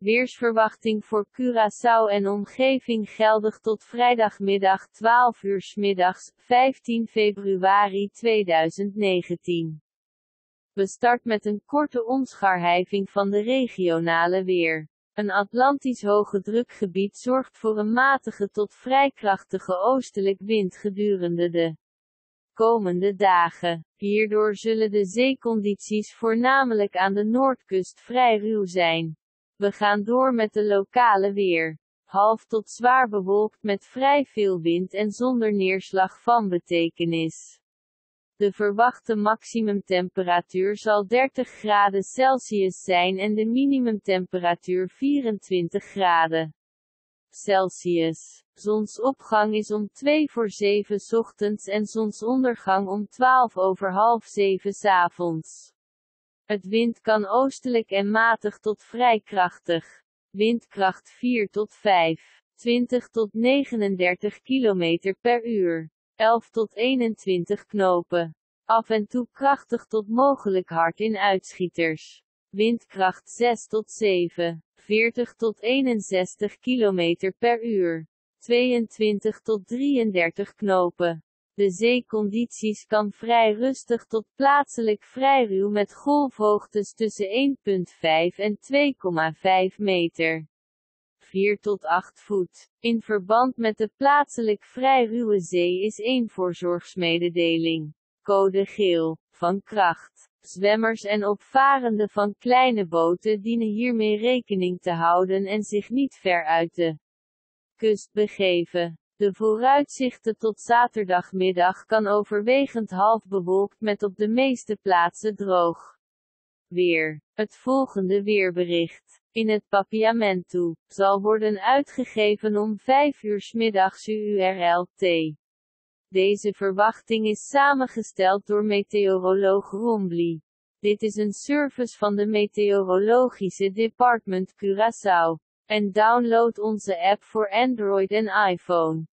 Weersverwachting voor Curaçao en omgeving geldig tot vrijdagmiddag 12 uur middags, 15 februari 2019. We start met een korte onschaarhijving van de regionale weer. Een Atlantisch hoge drukgebied zorgt voor een matige tot vrij krachtige oostelijk wind gedurende de komende dagen. Hierdoor zullen de zeecondities voornamelijk aan de noordkust vrij ruw zijn. We gaan door met de lokale weer. Half tot zwaar bewolkt met vrij veel wind en zonder neerslag van betekenis. De verwachte maximumtemperatuur zal 30 graden Celsius zijn en de minimumtemperatuur 24 graden Celsius. Zonsopgang is om 2 voor 7 ochtends en zonsondergang om 12 over half 7 s avonds. Het wind kan oostelijk en matig tot vrij krachtig. Windkracht 4 tot 5, 20 tot 39 km per uur. 11 tot 21 knopen. Af en toe krachtig tot mogelijk hard in uitschieters. Windkracht 6 tot 7, 40 tot 61 km per uur. 22 tot 33 knopen. De zeecondities kan vrij rustig tot plaatselijk vrij ruw met golfhoogtes tussen 1,5 en 2,5 meter. 4 tot 8 voet. In verband met de plaatselijk vrij ruwe zee is één voorzorgsmededeling. Code geel. Van kracht. Zwemmers en opvarenden van kleine boten dienen hiermee rekening te houden en zich niet ver uit de kust begeven. De vooruitzichten tot zaterdagmiddag kan overwegend half bewolkt met op de meeste plaatsen droog weer. Het volgende weerbericht in het Papiamentu zal worden uitgegeven om 5 uur s middags URLT. Deze verwachting is samengesteld door meteoroloog Rombly. Dit is een service van de Meteorologische Department Curaçao. En download onze app voor Android en iPhone.